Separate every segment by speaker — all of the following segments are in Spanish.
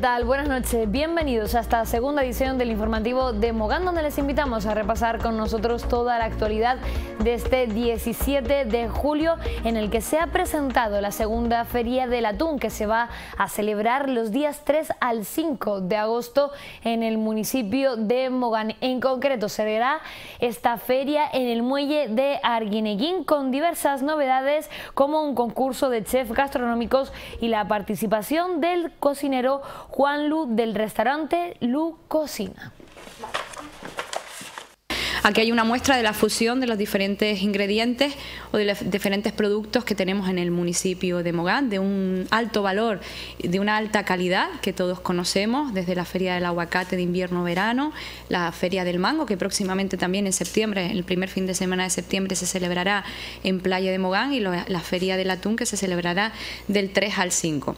Speaker 1: tal? Buenas noches, bienvenidos a esta segunda edición del informativo de Mogán, donde les invitamos a repasar con nosotros toda la actualidad de este 17 de julio, en el que se ha presentado la segunda Feria del Atún, que se va a celebrar los días 3 al 5 de agosto en el municipio de Mogán. En concreto, se verá esta feria en el muelle de Arguineguín, con diversas novedades, como un concurso de chefs gastronómicos y la participación del cocinero Juan Lu del restaurante Lu Cocina.
Speaker 2: Aquí hay una muestra de la fusión de los diferentes ingredientes o de los diferentes productos que tenemos en el municipio de Mogán, de un alto valor, de una alta calidad que todos conocemos, desde la Feria del Aguacate de invierno-verano, la Feria del Mango, que próximamente también en septiembre, el primer fin de semana de septiembre, se celebrará en Playa de Mogán y la Feria del Atún, que se celebrará del 3 al 5.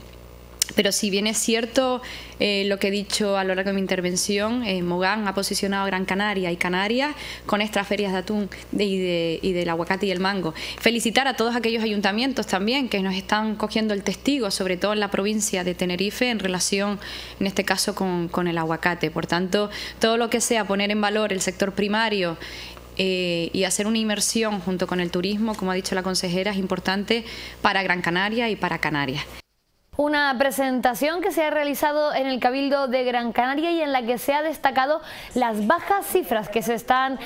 Speaker 2: Pero si bien es cierto eh, lo que he dicho a lo largo de mi intervención, eh, Mogán ha posicionado Gran Canaria y Canarias con estas ferias de atún y, del aguacate y el mango. Felicitar a todos aquellos ayuntamientos también que nos están cogiendo el testigo, sobre todo en la provincia de Tenerife, en relación, en este caso, con, el aguacate. Por tanto, todo lo que sea poner en valor el sector primario eh, y hacer una inmersión junto con el turismo, como ha dicho la consejera, es importante para Gran Canaria y para Canarias.
Speaker 1: Una presentación que se ha realizado en el Cabildo de Gran Canaria y en la que se ha destacado las bajas cifras que se están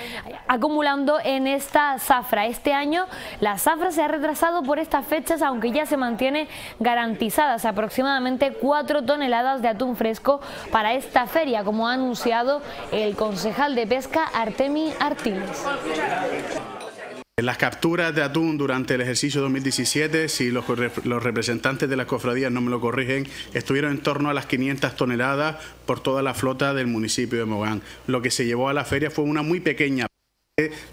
Speaker 1: acumulando en esta zafra. Este año la zafra se ha retrasado por estas fechas, aunque ya se mantiene garantizadas aproximadamente 4 toneladas de atún fresco para esta feria, como ha anunciado el concejal de pesca Artemi Artiles.
Speaker 3: Las capturas de atún durante el ejercicio 2017, si los, representantes de las cofradías no me lo corrigen, estuvieron en torno a las 500 toneladas por toda la flota del municipio de Mogán. Lo que se llevó a la feria fue una muy pequeña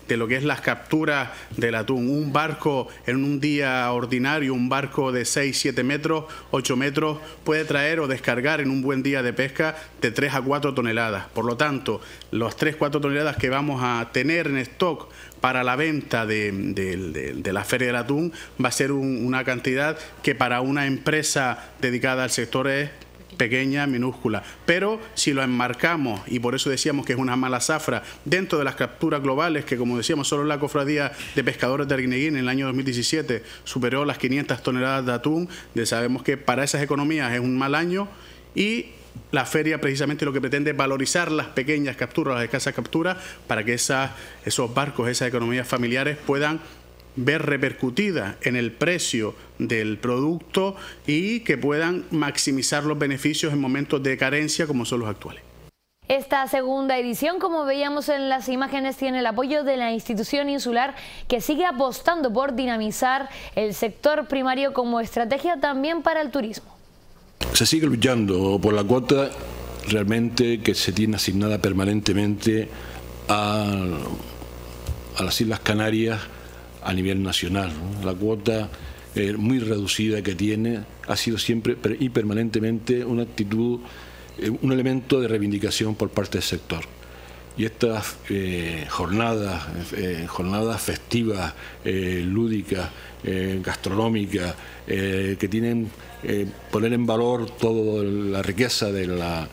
Speaker 3: de lo que es las capturas del atún. Un barco en un día ordinario, un barco de 6, 7 metros, 8 metros, puede traer o descargar en un buen día de pesca de 3 a 4 toneladas. Por lo tanto, los 3, 4 toneladas que vamos a tener en stock para la venta de, la Feria del Atún va a ser una cantidad que para una empresa dedicada al sector es pequeña, minúscula. Pero si lo enmarcamos, y por eso decíamos que es una mala zafra, dentro de las capturas globales, que como decíamos, solo la cofradía de pescadores de Arguineguín en el año 2017 superó las 500 toneladas de atún, ya sabemos que para esas economías es un mal año y la feria precisamente lo que pretende es valorizar las pequeñas capturas, las escasas capturas, para que esas, esos barcos, esas economías familiares puedan ver repercutida en el precio del producto y que puedan maximizar los beneficios en momentos de carencia como son los actuales.
Speaker 1: Esta segunda edición, como veíamos en las imágenes, tiene el apoyo de la institución insular que sigue apostando por dinamizar el sector primario como estrategia también para el turismo.
Speaker 4: Se sigue luchando por la cuota realmente que se tiene asignada permanentemente a, a las Islas Canarias a nivel nacional. La cuota eh, muy reducida que tiene ha sido siempre y permanentemente una actitud, eh, un elemento de reivindicación por parte del sector. Y estas eh, jornadas, jornadas festivas, lúdicas, gastronómicas, que tienen poner en valor toda la riqueza de la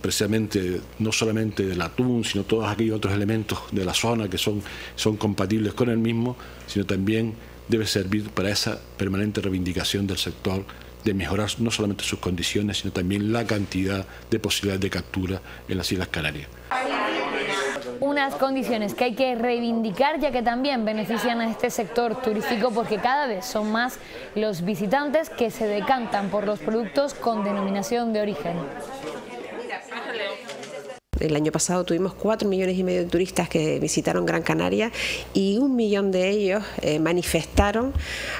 Speaker 4: precisamente no solamente del atún, sino todos aquellos otros elementos de la zona que son, son compatibles con el mismo, sino también debe servir para esa permanente reivindicación del sector de mejorar no solamente sus condiciones, sino también la cantidad de posibilidades de captura en las Islas Canarias.
Speaker 1: Unas condiciones que hay que reivindicar ya que también benefician a este sector turístico porque cada vez son más los visitantes que se decantan por los productos con denominación de origen.
Speaker 5: El año pasado tuvimos cuatro millones y medio de turistas que visitaron Gran Canaria y un millón de ellos eh, manifestaron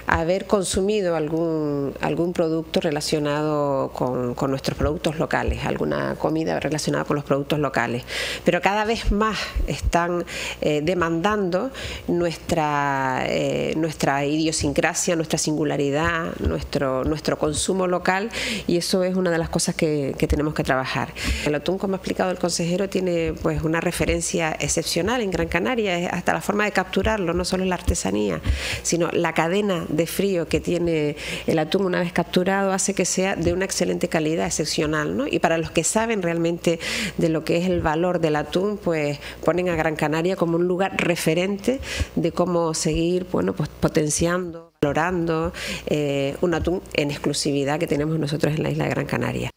Speaker 5: haber consumido algún, algún producto relacionado con, nuestros productos locales, alguna comida relacionada con los productos locales. Pero cada vez más están eh, demandando nuestra, eh, nuestra idiosincrasia, nuestra singularidad, nuestro, nuestro consumo local y eso es una de las cosas que, que tenemos que trabajar. El atún, como ha explicado el consejero, tiene pues una referencia excepcional en Gran Canaria, hasta la forma de capturarlo, no solo la artesanía, sino la cadena de frío que tiene el atún una vez capturado hace que sea de una excelente calidad, excepcional, ¿no? Y para los que saben realmente de lo que es el valor del atún, pues ponen a Gran Canaria como un lugar referente de cómo seguir, bueno, pues potenciando, valorando eh, un atún en exclusividad que tenemos nosotros en la isla de Gran Canaria.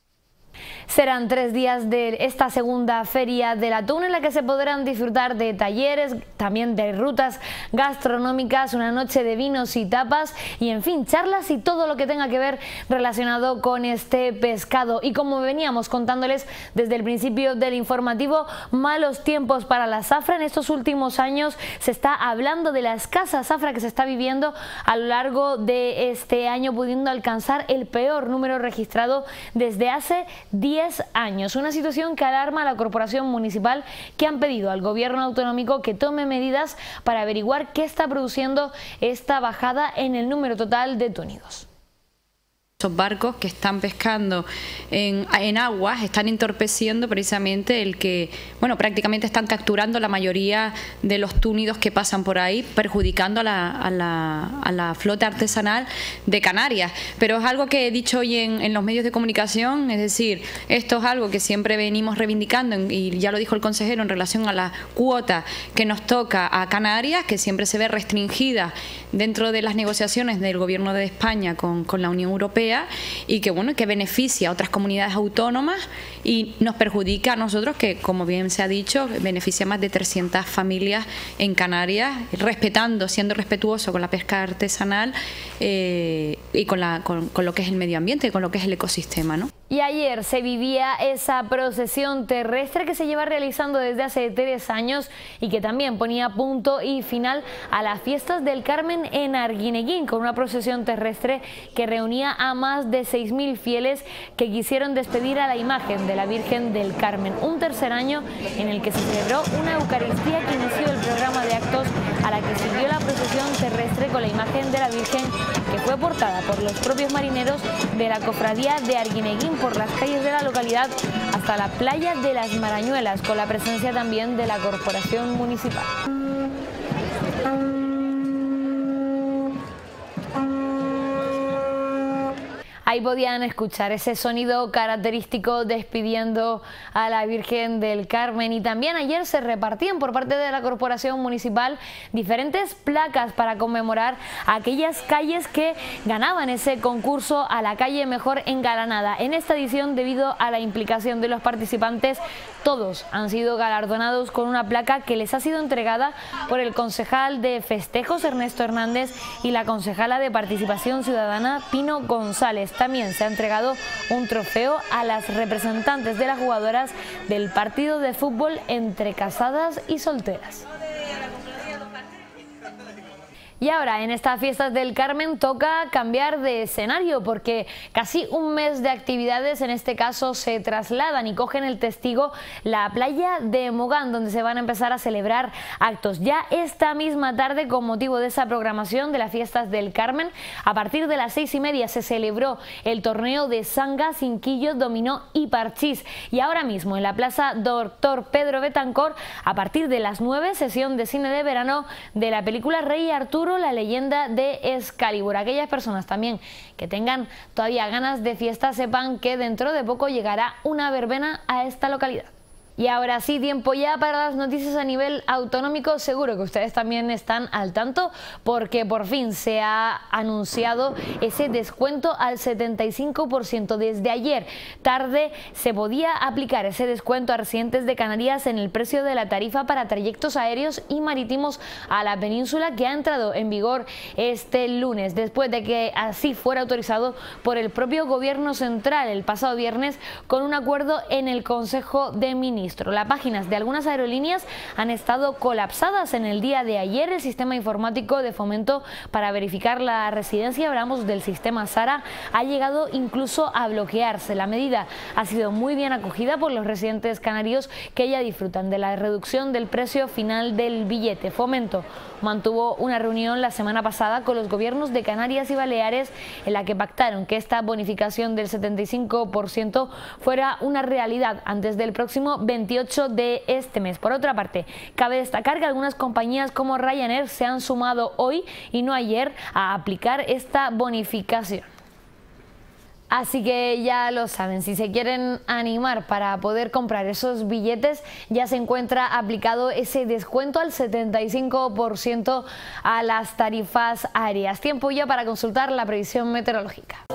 Speaker 1: Serán tres días de esta segunda feria del atún en la que se podrán disfrutar de talleres, también de rutas gastronómicas, una noche de vinos y tapas y en fin, charlas y todo lo que tenga que ver relacionado con este pescado. Y como veníamos contándoles desde el principio del informativo, malos tiempos para la zafra. En estos últimos años se está hablando de la escasa zafra que se está viviendo a lo largo de este año, pudiendo alcanzar el peor número registrado desde hace 10 10 años. Una situación que alarma a la corporación municipal que han pedido al gobierno autonómico que tome medidas para averiguar qué está produciendo esta bajada en el número total de túnidos
Speaker 2: barcos que están pescando en, aguas están entorpeciendo precisamente el que, bueno, prácticamente están capturando la mayoría de los túnidos que pasan por ahí, perjudicando a la, flota artesanal de Canarias. Pero es algo que he dicho hoy en, los medios de comunicación, es decir, esto es algo que siempre venimos reivindicando y ya lo dijo el consejero en relación a la cuota que nos toca a Canarias, que siempre se ve restringida dentro de las negociaciones del Gobierno de España con, con la Unión Europea y que bueno que beneficia a otras comunidades autónomas y nos perjudica a nosotros que como bien se ha dicho beneficia a más de 300 familias en Canarias respetando siendo respetuoso con la pesca artesanal eh, y con, la, con, con, lo que es el medio ambiente con lo que es el ecosistema ¿no?
Speaker 1: Y ayer se vivía esa procesión terrestre que se lleva realizando desde hace tres años y que también ponía punto y final a las fiestas del Carmen en Arguineguín, con una procesión terrestre que reunía a más de 6.000 fieles que quisieron despedir a la imagen de la Virgen del Carmen. Un tercer año en el que se celebró una Eucaristía que inició el programa de actos a la que siguió la procesión terrestre con la imagen de la Virgen fue portada por los propios marineros de la cofradía de Arguineguín por las calles de la localidad hasta la playa de las Marañuelas, con la presencia también de la Corporación Municipal. Ahí podían escuchar ese sonido característico despidiendo a la Virgen del Carmen y también ayer se repartían por parte de la Corporación Municipal diferentes placas para conmemorar aquellas calles que ganaban ese concurso a la calle mejor engalanada. En esta edición, debido a la implicación de los participantes, todos han sido galardonados con una placa que les ha sido entregada por el concejal de festejos Ernesto Hernández y la concejala de participación ciudadana Pino González. También se ha entregado un trofeo a las representantes de las jugadoras del partido de fútbol entre casadas y solteras. Y ahora, en estas fiestas del Carmen toca cambiar de escenario porque casi un mes de actividades en este caso se trasladan y cogen el testigo la playa de Mogán donde se van a empezar a celebrar actos. Ya esta misma tarde con motivo de esa programación de las fiestas del Carmen, a partir de las seis y media se celebró el torneo de Sanga, Cinquillo, Dominó y Parchís. Y ahora mismo en la plaza Doctor Pedro Betancor, a partir de las nueve, sesión de cine de verano de la película Rey Arturo la leyenda de Excalibur. Aquellas personas también que tengan todavía ganas de fiesta sepan que dentro de poco llegará una verbena a esta localidad. Y ahora sí, tiempo ya para las noticias a nivel autonómico. Seguro que ustedes también están al tanto porque por fin se ha anunciado ese descuento al 75%. Desde ayer tarde se podía aplicar ese descuento a residentes de Canarias en el precio de la tarifa para trayectos aéreos y marítimos a la península que ha entrado en vigor este lunes, después de que así fuera autorizado por el propio gobierno central el pasado viernes con un acuerdo en el Consejo de Ministros. Las páginas de algunas aerolíneas han estado colapsadas en el día de ayer. El sistema informático de fomento para verificar la residencia, hablamos del sistema SARA, ha llegado incluso a bloquearse. La medida ha sido muy bien acogida por los residentes canarios que ya disfrutan de la reducción del precio final del billete. Fomento mantuvo una reunión la semana pasada con los gobiernos de Canarias y Baleares en la que pactaron que esta bonificación del 75% fuera una realidad antes del próximo 28 de este mes. Por otra parte, cabe destacar que algunas compañías como Ryanair se han sumado hoy y no ayer a aplicar esta bonificación. Así que ya lo saben, si se quieren animar para poder comprar esos billetes, ya se encuentra aplicado ese descuento al 75% a las tarifas aéreas. Tiempo ya para consultar la previsión meteorológica.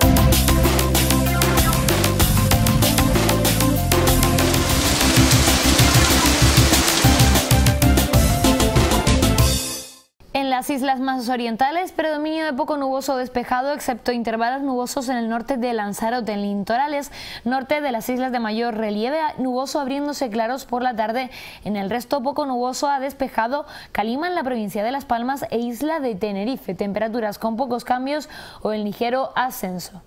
Speaker 1: Las islas más orientales, predominio de poco nuboso despejado, excepto intervalos nubosos en el norte de Lanzarote, en litorales norte de las islas de mayor relieve, nuboso abriéndose claros por la tarde. En el resto, poco nuboso a despejado, Calima en la provincia de Las Palmas e isla de Tenerife, temperaturas con pocos cambios o en ligero ascenso.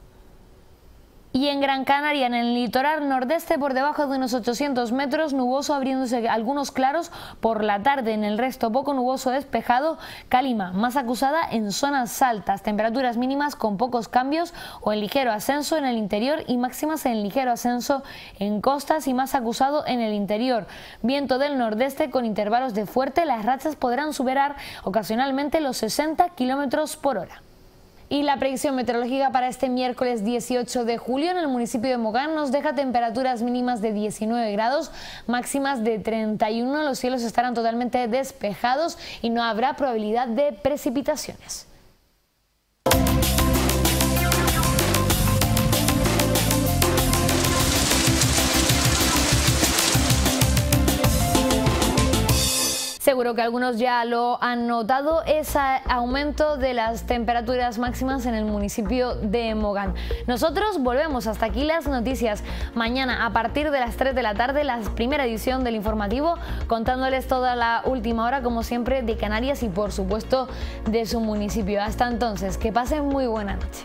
Speaker 1: Y en Gran Canaria, en el litoral nordeste, por debajo de unos 800 metros, nuboso abriéndose algunos claros por la tarde. En el resto, poco nuboso despejado. Calima, más acusada en zonas altas. Temperaturas mínimas con pocos cambios o en ligero ascenso en el interior y máximas en ligero ascenso en costas y más acusado en el interior. Viento del nordeste con intervalos de fuerte. Las rachas podrán superar ocasionalmente los 60 kilómetros por hora. Y la predicción meteorológica para este miércoles 18 de julio en el municipio de Mogán nos deja temperaturas mínimas de 19 grados, máximas de 31. Los cielos estarán totalmente despejados y no habrá probabilidad de precipitaciones. Seguro que algunos ya lo han notado, ese aumento de las temperaturas máximas en el municipio de Mogán. Nosotros volvemos hasta aquí las noticias. Mañana a partir de las 3 de la tarde, la primera edición del informativo, contándoles toda la última hora, como siempre, de Canarias y por supuesto de su municipio. Hasta entonces, que pasen muy buena noche.